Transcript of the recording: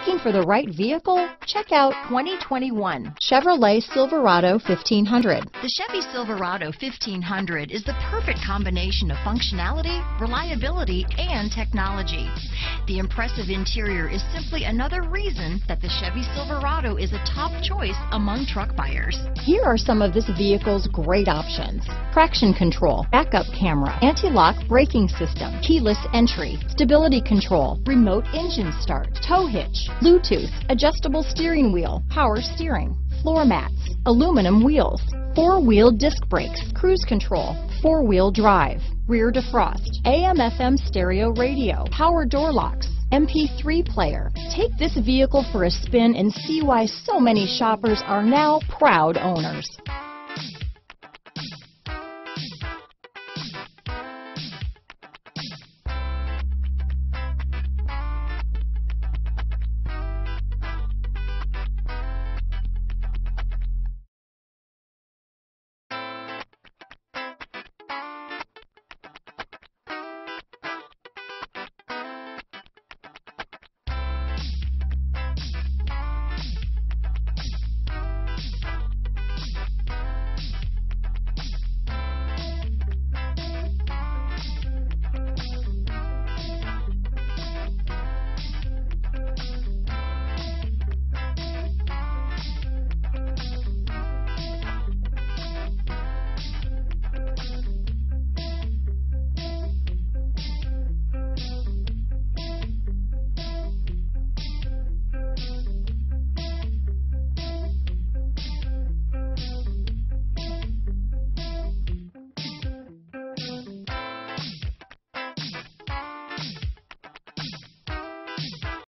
Looking for the right vehicle? Check out 2021 Chevrolet Silverado 1500. The Chevy Silverado 1500 is the perfect combination of functionality, reliability, and technology. The impressive interior is simply another reason that the Chevy Silverado is a top choice among truck buyers. Here are some of this vehicle's great options. Traction control, backup camera, anti-lock braking system, keyless entry, stability control, remote engine start, tow hitch, Bluetooth, adjustable steering wheel, power steering, floor mats, aluminum wheels, four-wheel disc brakes, cruise control, four-wheel drive, rear defrost, AM FM stereo radio, power door locks, MP3 player. Take this vehicle for a spin and see why so many shoppers are now proud owners.